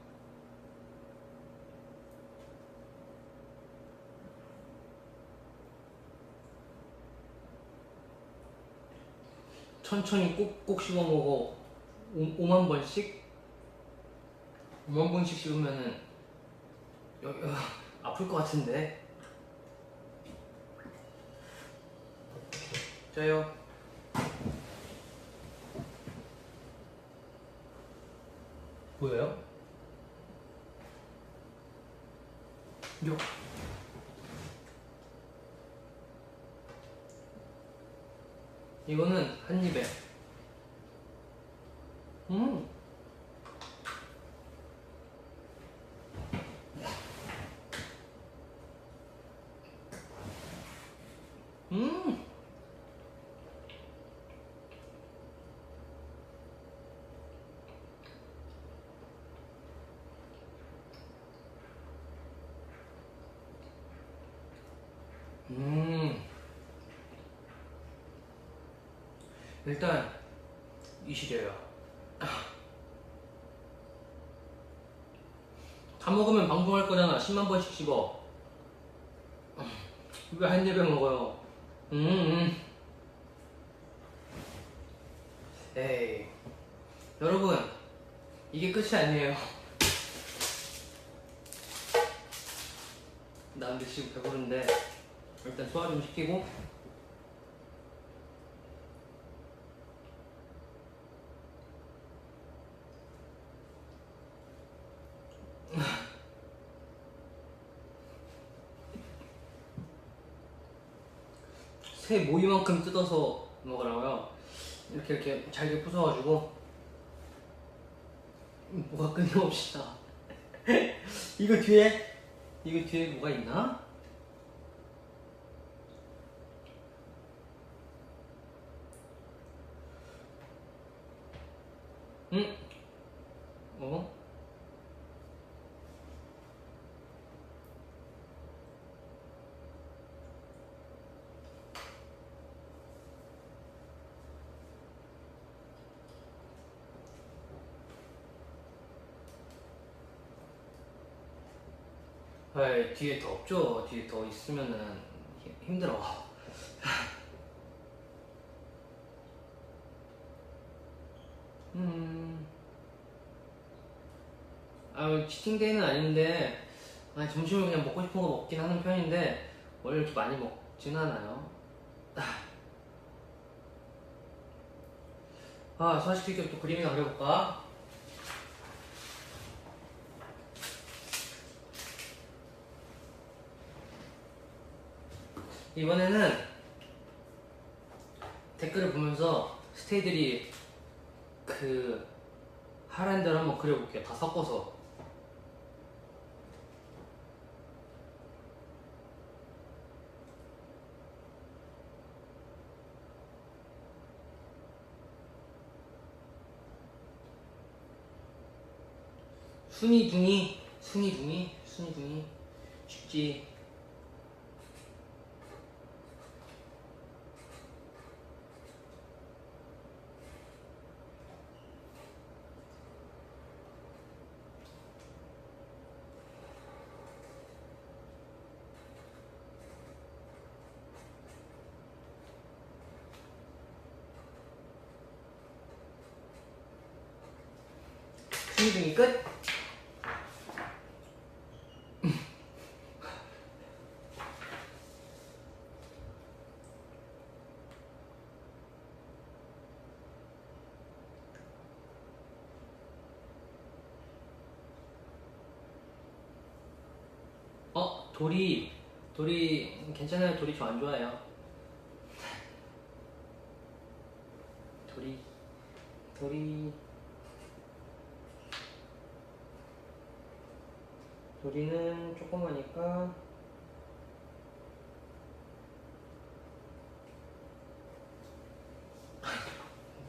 천천히 꼭꼭 씹어 먹어. 5, 만 번씩? 5만 번씩 씹으면은 여, 여, 아플 것 같은데? 자요. 보여요? 요 이거는 한 입에 음 음. 음. 일단 이시려요. 다 먹으면 방송할 거잖아. 10만 번씩 씹어. 왜 한 입에 먹어요? 음, 음. 에이. 여러분, 이게 끝이 아니에요. 나 근데 지금 배부른데, 일단 소화 좀 시키고, 새 모이만큼 뜯어서 먹으라고요. 이렇게 이렇게 잘게 부숴가지고 뭐가 끊임없이 나. 이거 뒤에 이거 뒤에 뭐가 있나? 응? 어? 아 뒤에 더 없죠. 뒤에 더 있으면은 힘- 힘들어. 음. 아 치팅데이는 아닌데 아, 점심을 그냥 먹고 싶은 거 먹긴 하는 편인데 원래 이렇게 많이 먹진 않아요. 아 소화시킬 때부터 그림이나 그려볼까? 이번에는 댓글을 보면서 스테이들이 그 하라는 대로 한번 그려볼게요. 다 섞어서. 순위 중이 순위 중이 순위 중이 쉽지. 돌이 돌이 괜찮아요. 돌이 저 안 좋아요? 돌이 돌이. 돌이는 조그마니까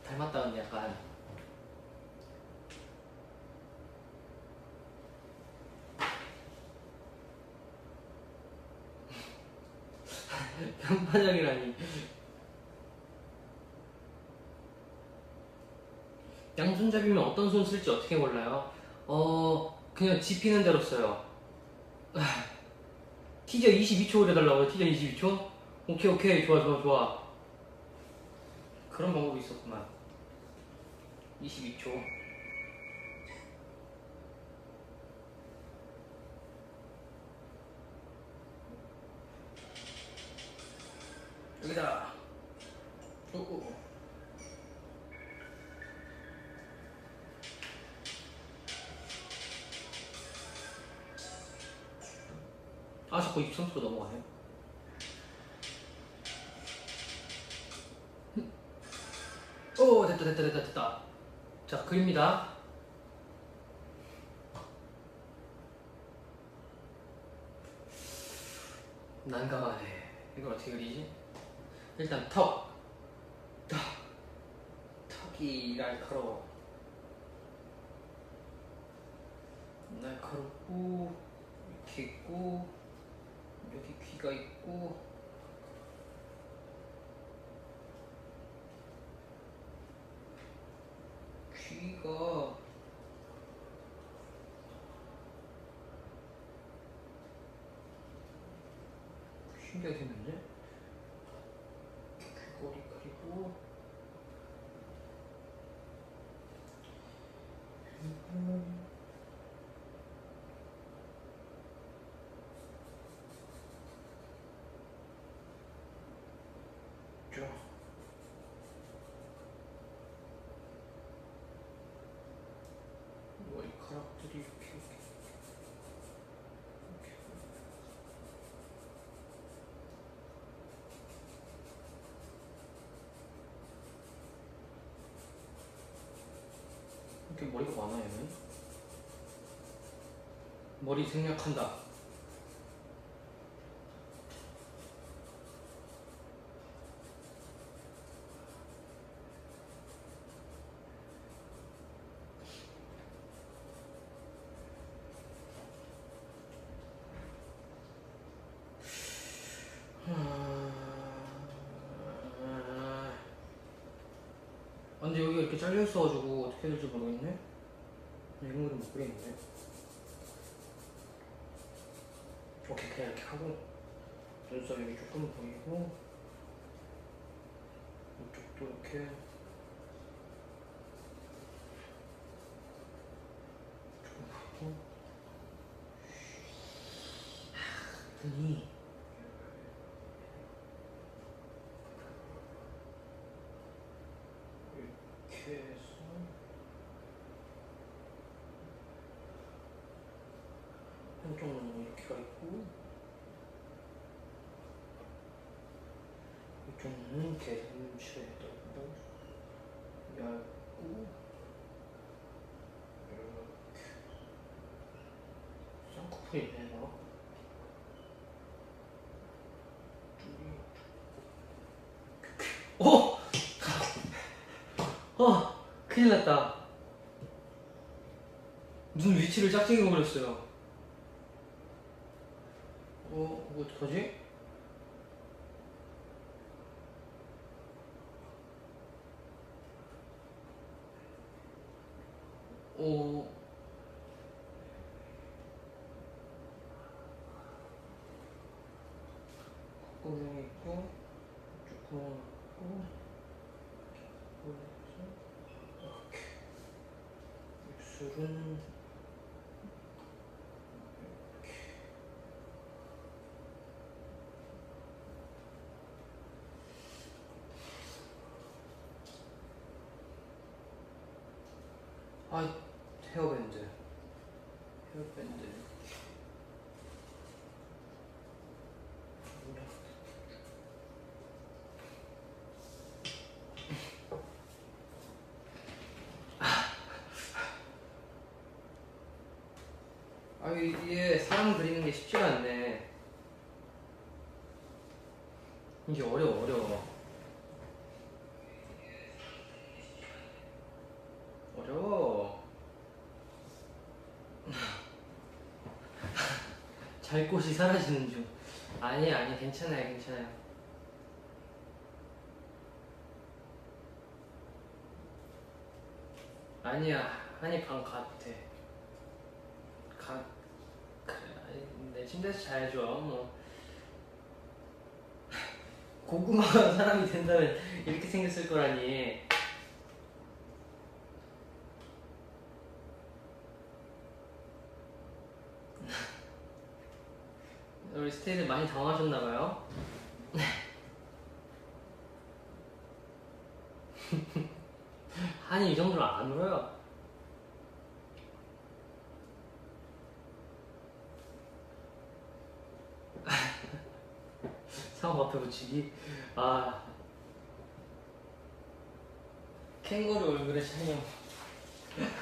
닮았다는데 약간. 편파적이라니. 양손잡이면 어떤 손 쓸지 어떻게 몰라요? 어 그냥 집히는 대로 써요. 티저 22초 해달라고요? 티저 22초? 오케이 오케이. 좋아 좋아 좋아. 그런 방법이 있었구만. 22초 여기다. 오오 아 자꾸 23초로 넘어가네. 오 됐다 됐다 됐다 됐다. 자 그립니다. 난감하네. 이걸 어떻게 그리지? 일단 턱. 턱. 턱이 날카로워 날카롭고 이렇게 있고 여기 귀가 있고. 귀가 신기하게 생겼네 귀걸이 그리고 그리고 자 머리카락들이 이렇게 이렇게 이렇게 이렇게 머리가 많아 얘는? 머리 생략한다 이렇게 잘려 있어가지고 어떻게 될지 모르겠네. 이런 거는 못 그리는데. 오케이 그냥 이렇게 하고 눈썹 여기 조금 보이고 이쪽도 이렇게 조금 보이고 눈이 이렇게 해서 한쪽 눈은 이렇게 가 있고 눈은 개슴치레 있고 얇고 이렇게 쌍꺼풀이네 너 오! 어! 큰일 났다. 눈 위치를 짝짓기 버렸어요. 어, 뭐 어떡하지? 어, 콧구멍 있고, 이쪽 구멍 있고, 이렇게. 입술은 아 헤어밴드. 헤어밴드 이게 사람 그리는 게 쉽지가 않네. 이게 어려워, 어려워. 어려워. 잘 곳이 사라지는 중. 아니, 아니, 괜찮아요, 괜찮아요. 아니야 한이 방 같아 침대에서 자야죠 뭐. 고구마가 사람이 된다면 이렇게 생겼을 거라니. 우리 스테이들 많이 당황하셨나봐요. 한이 이 정도로 안 울어요. 상어 앞에 붙이기. 아. 캥거루 얼굴에 샤이형.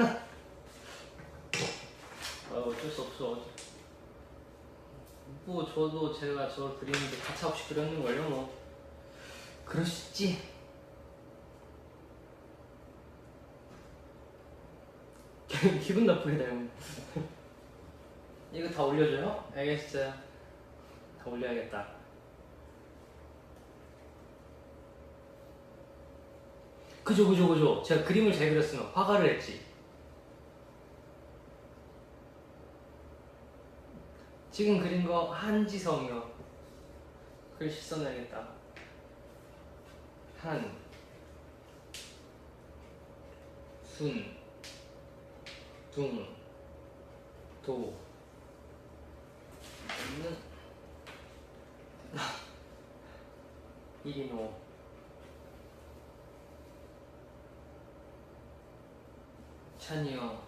아, 어쩔 수 없어. 뭐 저도 제가 저를 그리는데 가차 없이 그렸는 걸요 뭐 그럴 수 있지 기분 나쁘게 닮은 이거 다 올려줘요? 알겠어요 다 올려야겠다 그죠 그죠 그죠 제가 그림을 잘 그렸으면 화가를 했지 지금 그린 거 한지성이요. 글씨 써놔야겠다. 한, 순, 둥, 도, 는, 이리노, 찬이요.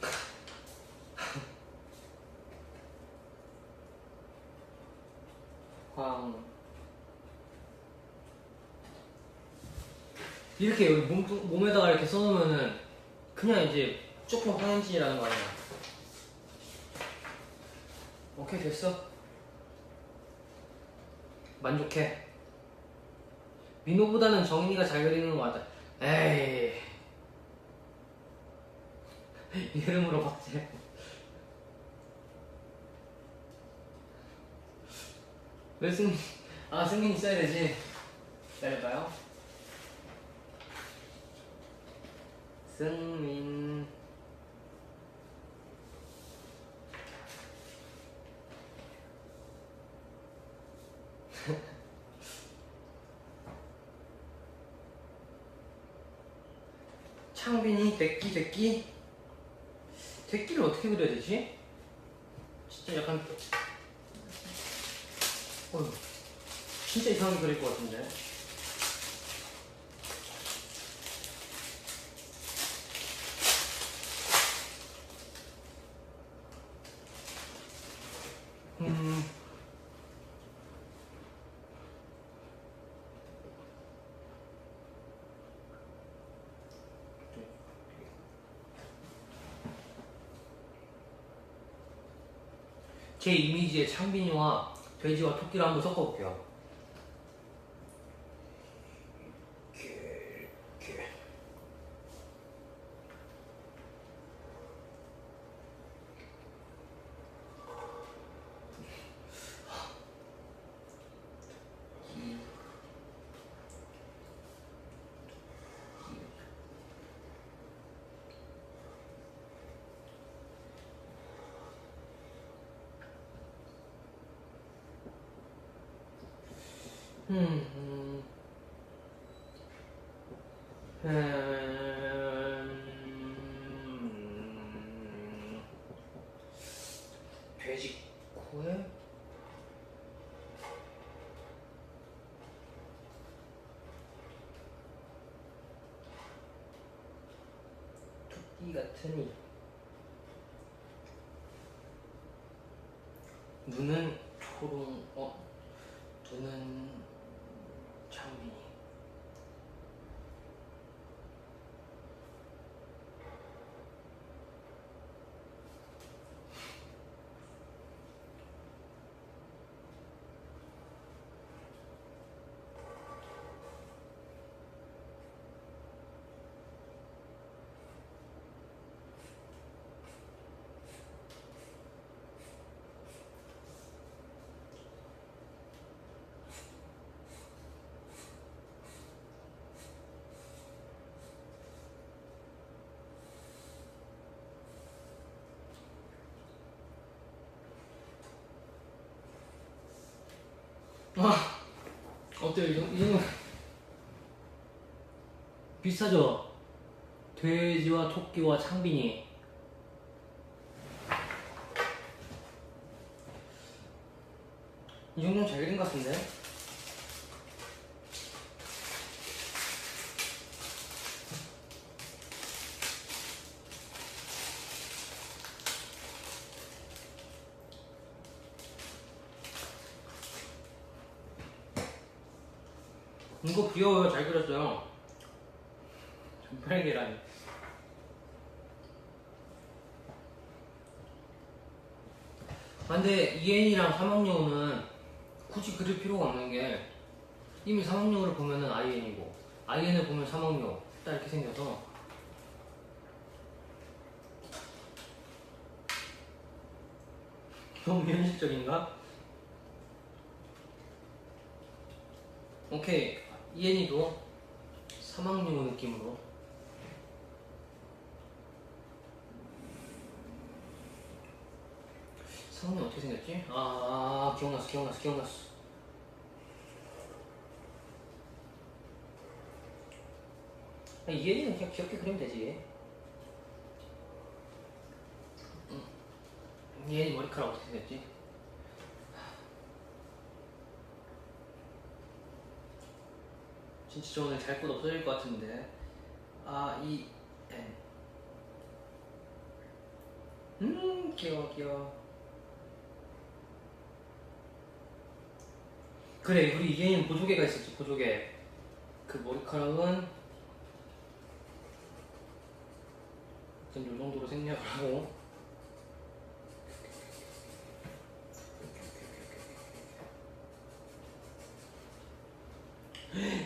황 이렇게 여기 몸, 몸에다가 이렇게 써놓으면은 그냥 이제 조금 황현진이라는 거 아니야? 오케이 됐어 만족해 민호보다는 정인이가 잘 그리는 거 같아 에이 이름으로 박제 왜 승민? 아 승민이 써야 되지. 기다려봐요. 승민. 창빈이 대끼 대끼 대끼를 어떻게 그려야 되지? 진짜 약간 어휴, 진짜 이상하게 그릴 것 같은데. 음. 제 이미지에 창빈이와 돼지와 토끼를 한번 섞어볼게요. 이렇게, 이렇게. 음, 음. 음. 돼지 코에 토끼 같으니? 눈은 초롱 어 눈은 장빈이 아, 어때요? 이 정도? 이 정도? 비슷하죠? 돼지와 토끼와 창빈이. 이 정도면 잘 그린 것 같은데? 이거 귀여워요. 잘 그렸어요. 전파의 계란. 아, 근데 이엔이랑 사막여우는 굳이 그릴 필요가 없는 게 이미 사막여우를 보면은 아이엔이고 아이엔을 보면 사막여우 딱 이렇게 생겨서 너무 현실적인가? 오케이 이엔이도 사막여우 느낌으로 어떻게 생겼지? 아 기억났어 기억났어 기억났어 아, 이엔이는 그냥 귀엽게 그리면 되지 음. 이엔이 머리카락 어떻게 생겼지? 진짜 저 오늘 잘 곳 없어질 것 같은데 아이 N 음 귀여워 귀여워 그래 우리 이게임 보조개가 있었지 보조개 그 머리카락은 일단 요 정도로 생략을 하고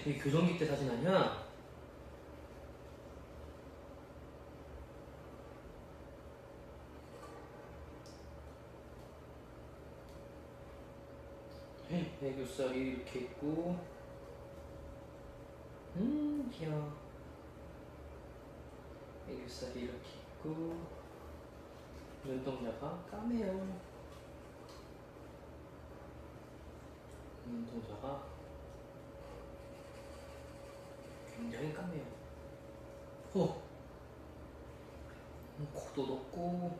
이 교정기 때 사진 아니야? 애교살이 이렇게 있고 음 귀여워 애교살이 이렇게 있고 눈동자가 까매요 눈동자가 굉장히 까매요. 호. 음, 코도 높고.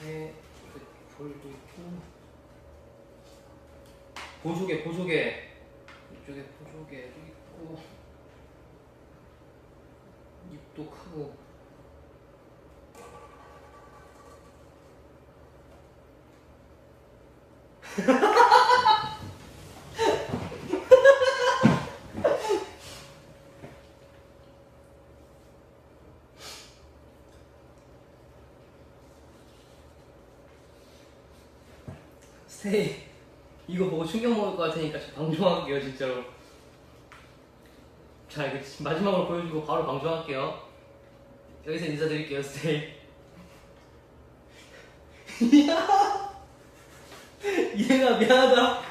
이렇게 볼도 있고. 보조개, 보조개. 이쪽에 보조개도 있고. 입도 크고. 스테이 이거 보고 충격 먹을 것 같으니까 저 방종할게요 진짜로. 자 이거 마지막으로 보여주고 바로 방종할게요. 여기서 인사드릴게요 스테이. 이해가 미안하다